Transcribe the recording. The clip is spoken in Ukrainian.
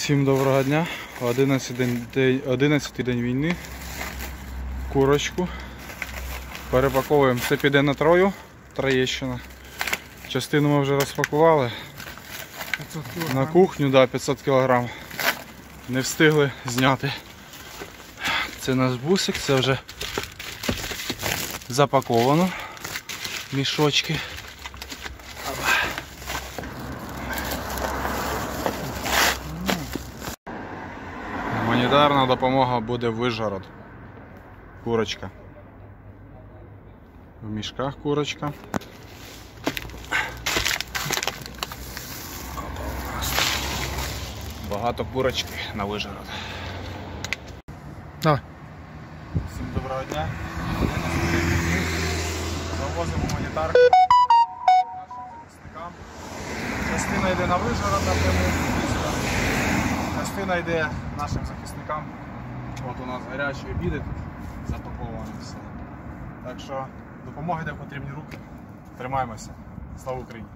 Всім доброго дня. 11 день, день, 11 день війни. Курочку. Перепаковуємо. Це піде на трою. Троєщина. Частину ми вже розпакували. 500 На кухню, да, 500 кг. Не встигли зняти. Це наш бусик, це вже запаковано. Мішочки. Гуманітарна допомога буде Вижгород. Курочка. В мішках курочка. Багато курочки на Вижгород. Давай. Всім доброго дня. Завозимо гуманітарку нашим захисникам. Частина йде на Вижгород напряму. Частина йде нашим захисникам. От у нас гарячі обіди тут запаковано все. Так що допомога йде в потрібні руки. Тримаємося. Слава Україні!